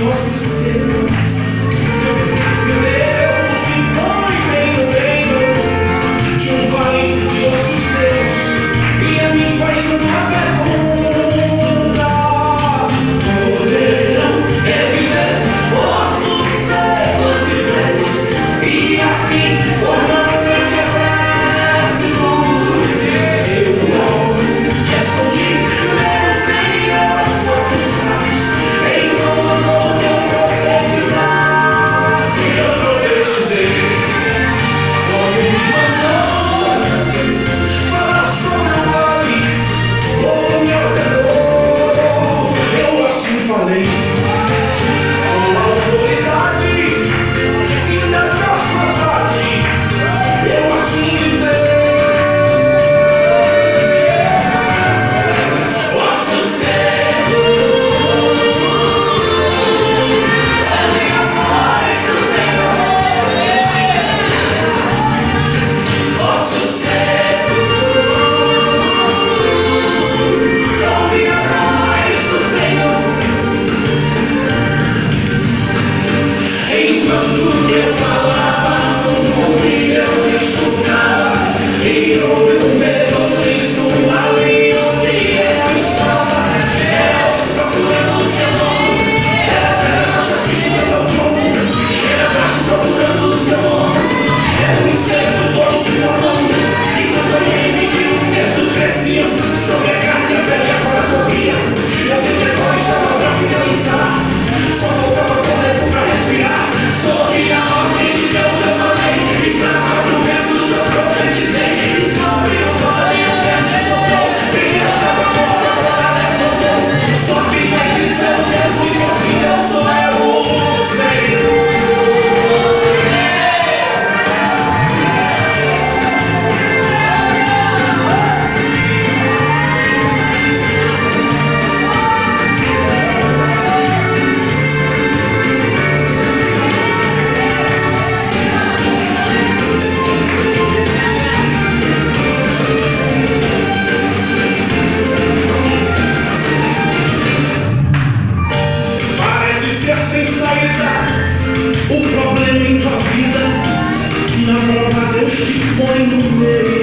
doce. quality. Te põe no meio.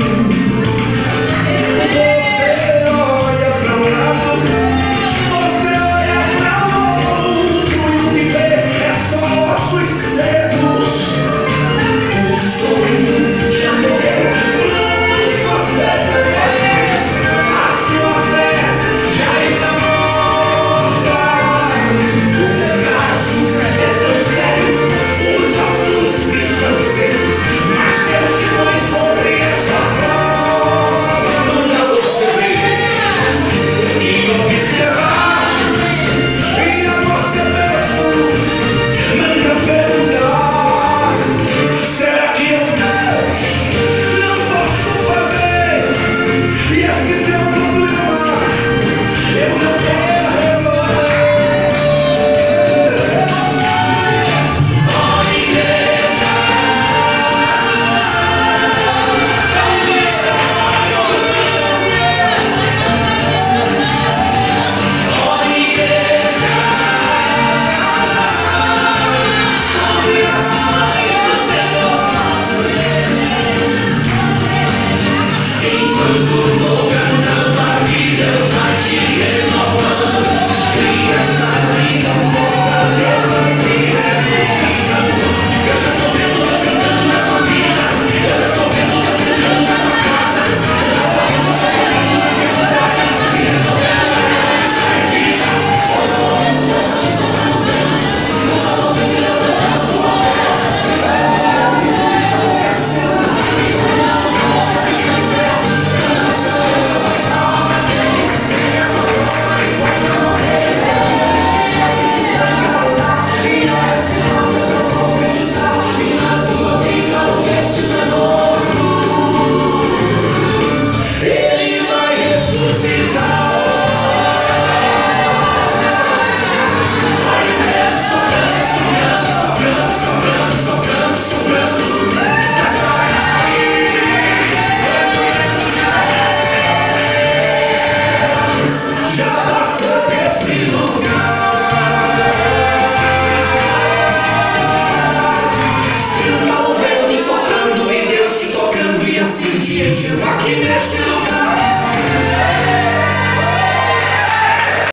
resucitar.